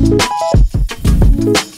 Música